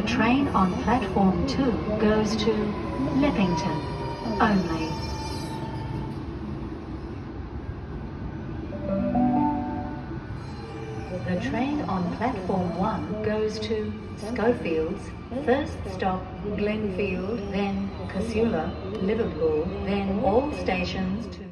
The train on platform 2 goes to Leppington only. The train on platform 1 goes to Schofields. First stop Glenfield, then Casula, Liverpool, then all stations to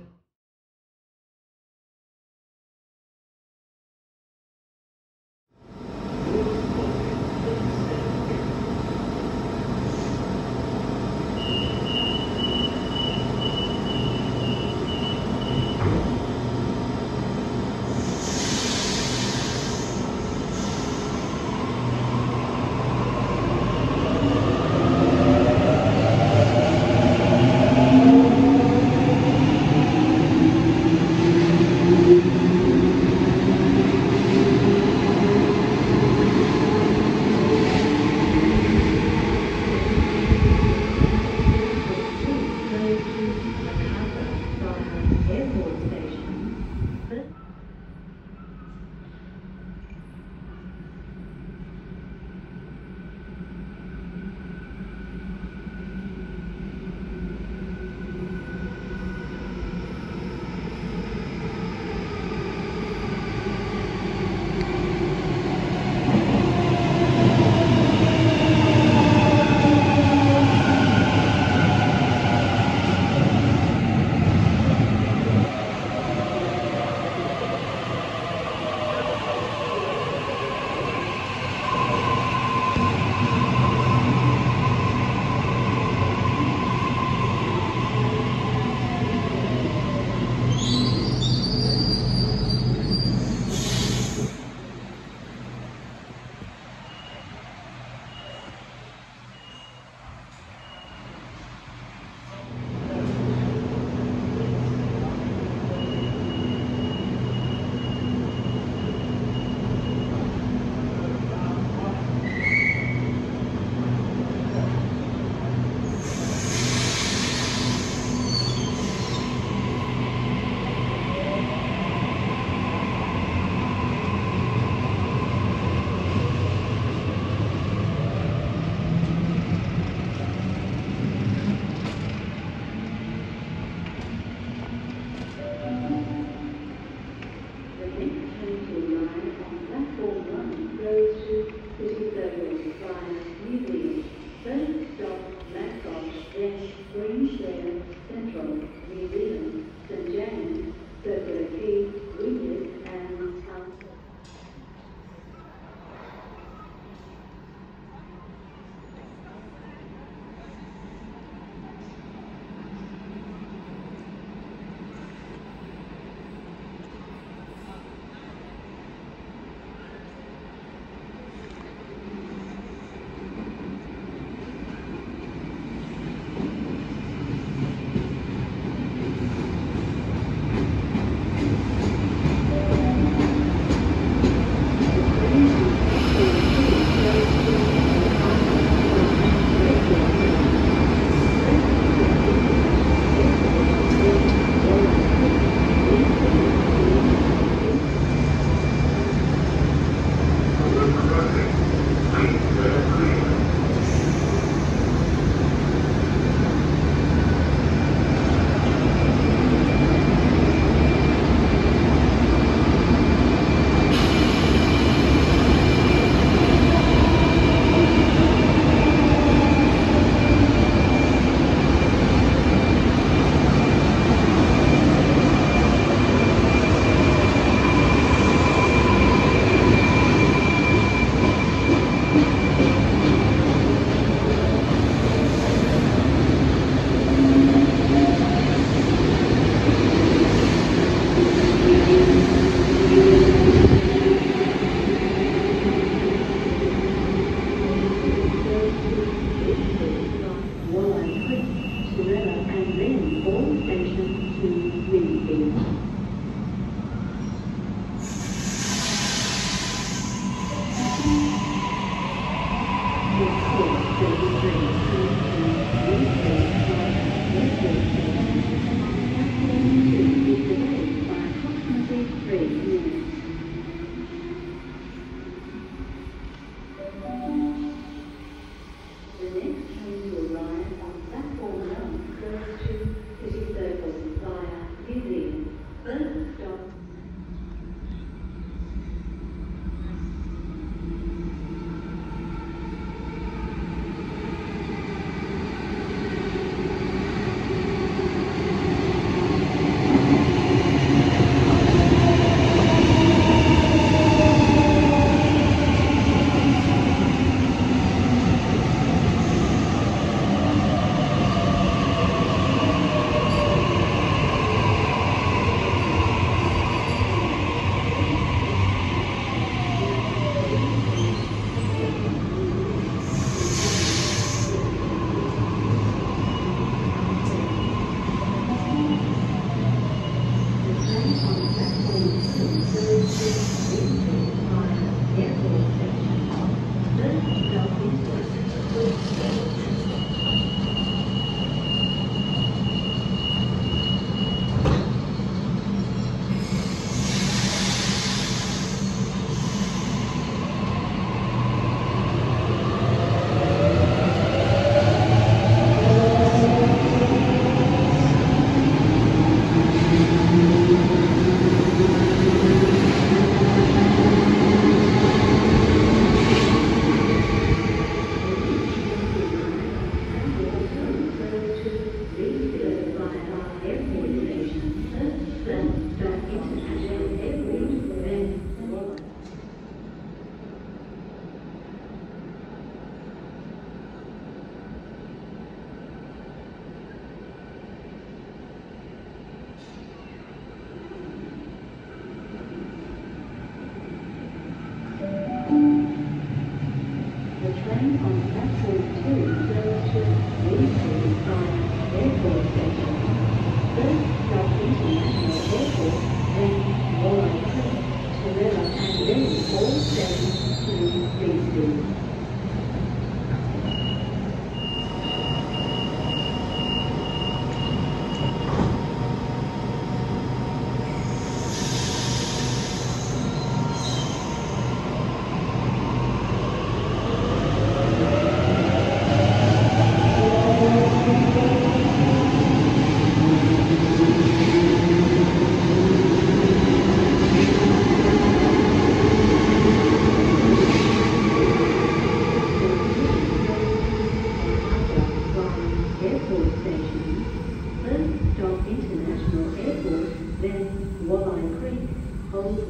train on platform 2 goes to Mayfield from Airport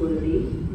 responsibility